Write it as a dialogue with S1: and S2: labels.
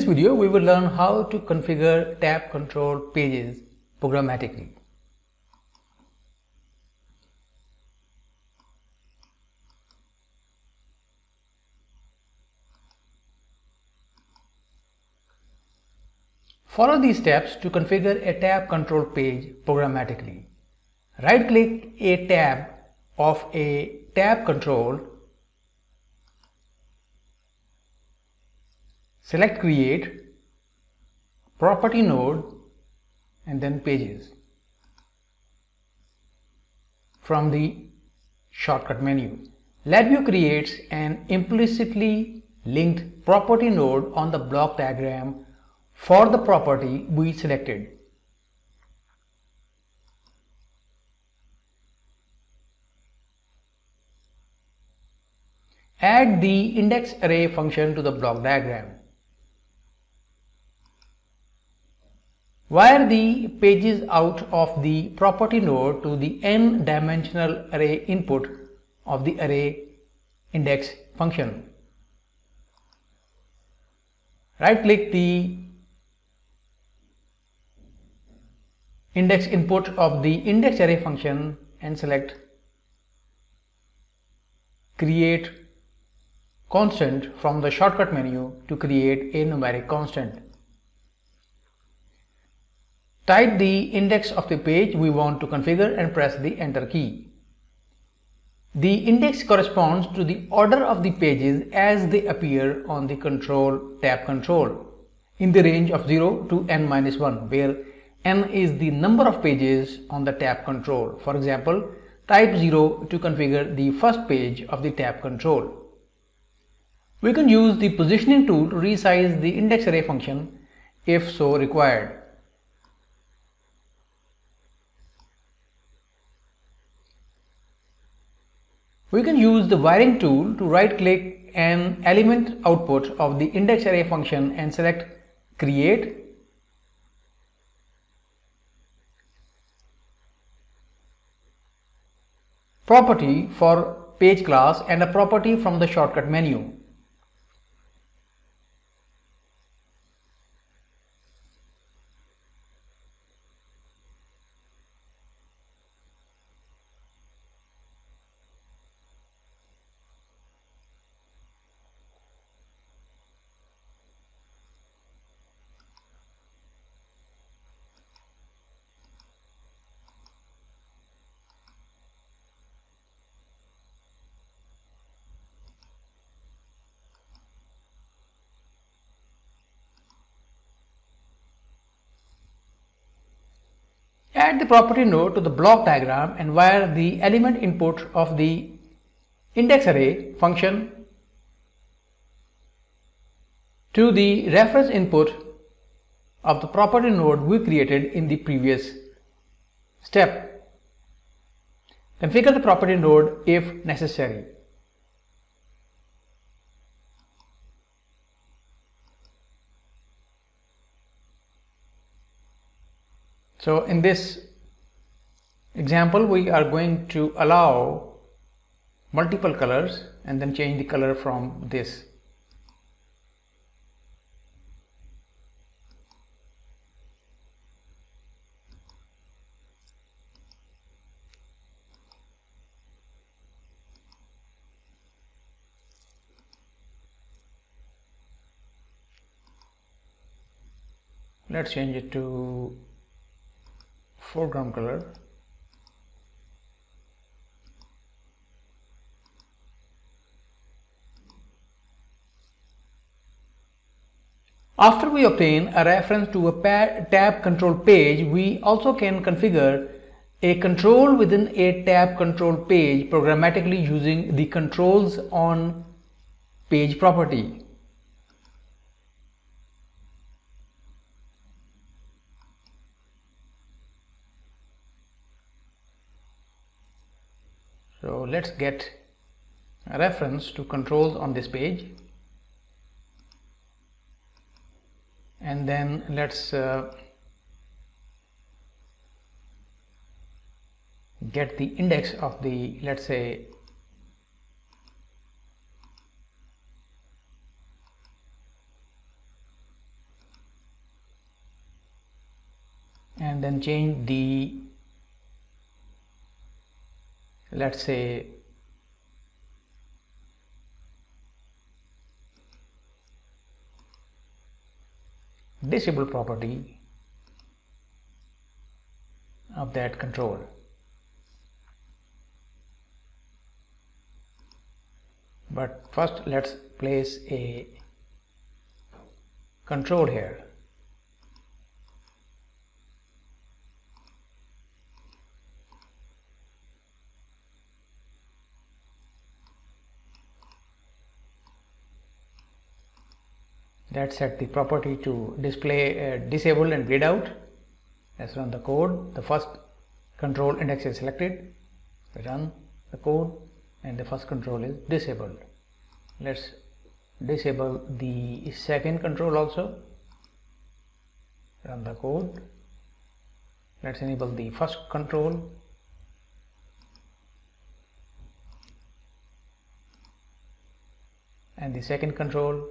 S1: this video, we will learn how to configure tab control pages programmatically. Follow these steps to configure a tab control page programmatically. Right click a tab of a tab control Select create, property node and then pages from the shortcut menu. LabVIEW creates an implicitly linked property node on the block diagram for the property we selected. Add the index array function to the block diagram. Wire the pages out of the property node to the n dimensional array input of the array index function. Right click the index input of the index array function and select create constant from the shortcut menu to create a numeric constant. Type the index of the page we want to configure and press the enter key. The index corresponds to the order of the pages as they appear on the control tab control in the range of 0 to n minus 1 where n is the number of pages on the tab control. For example, type 0 to configure the first page of the tab control. We can use the positioning tool to resize the index array function if so required. We can use the wiring tool to right click an element output of the index array function and select create property for page class and a property from the shortcut menu. Add the property node to the block diagram and wire the element input of the index array function to the reference input of the property node we created in the previous step. Configure the property node if necessary. So in this example we are going to allow multiple colors and then change the color from this. Let's change it to foreground color After we obtain a reference to a tab control page, we also can configure a control within a tab control page programmatically using the controls on page property. so let's get a reference to controls on this page. And then let's uh, get the index of the let's say and then change the let's say disable property of that control. But first let's place a control here let's set the property to display uh, disable and grayed out. Let's run the code. The first control index is selected. Run the code and the first control is disabled. Let's disable the second control also. Run the code. Let's enable the first control. And the second control